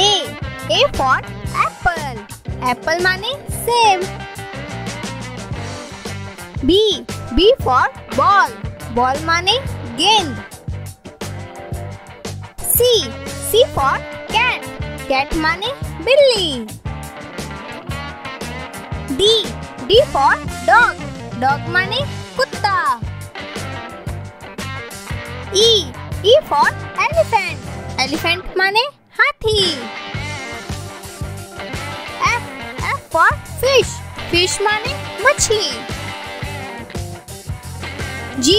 A A for apple apple माने सेब B B for ball ball माने गेंद C C for cat cat माने बिल्ली D D for dog dog माने कुत्ता E E for elephant elephant माने हाथी F F for fish fish माने मछली G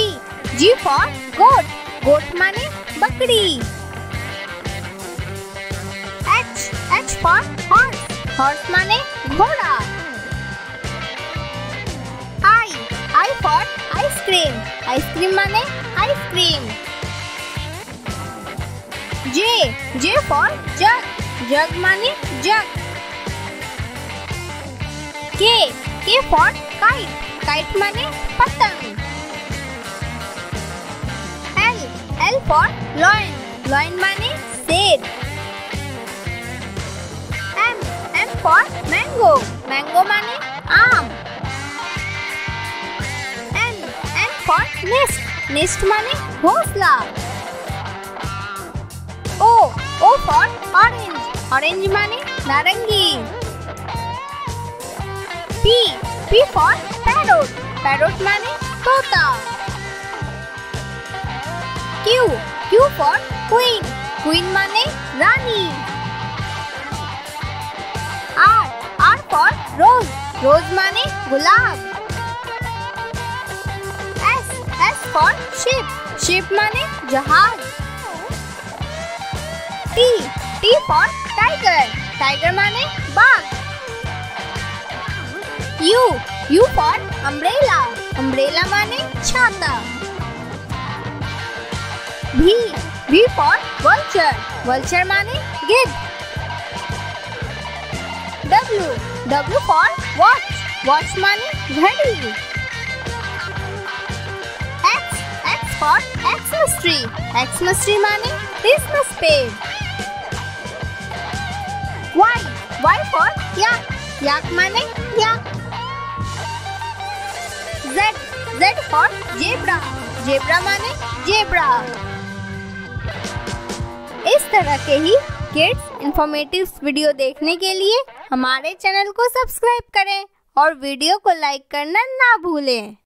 G for goat goat माने बकरी H H for horse horse माने घोड़ा for ice cream ice cream माने ice cream J J for jug jug माने जग K K for kite kite माने पतंग L L for lion lion माने शेर M M for mango mango माने आम N N for nest nest माने घोंसला orange orange माने नारंगी P P for parrot parrot माने तोता Q Q for queen queen माने रानी R R for rose rose माने गुलाब S S for ship ship माने जहाज़ T T for tiger tiger माने बाघ U U for umbrella umbrella माने छाता V V for vulture vulture माने गिद्ध W W for watch watch माने घड़ी X X for Xmas tree Xmas tree माने क्रिसमस पेड़ Y Y for? Yak. Yak माने yak. Z. Z for zebra. Zebra माने zebra. इस तरह के ही किड्स इंफॉर्मेटिव वीडियो देखने के लिए हमारे चैनल को सब्सक्राइब करें और वीडियो को लाइक करना ना भूलें।